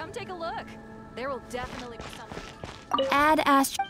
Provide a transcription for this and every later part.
Come take a look. There will definitely be something. Add Astro.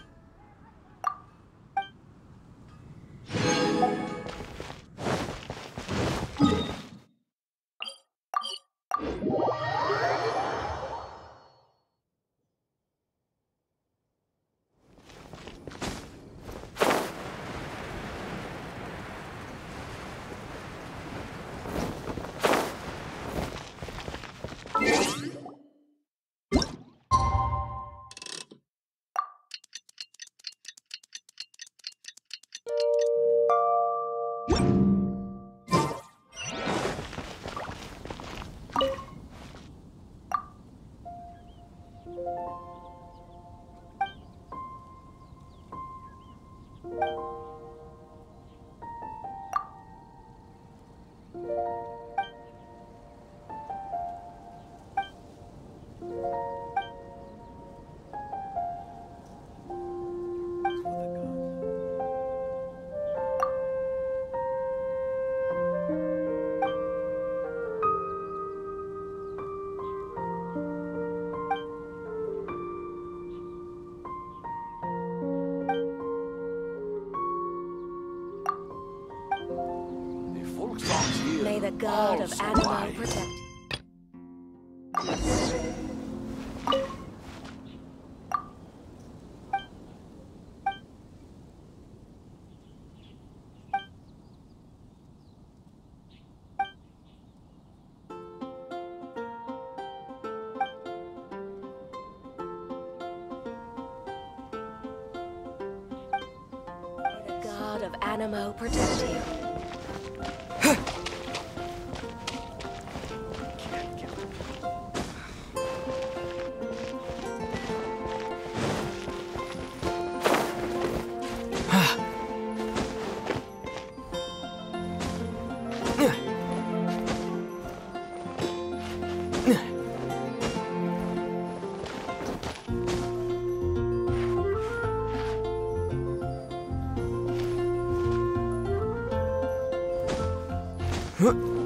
The god of so Anemo wise. protect you. The god of Anemo protect you. 嗯。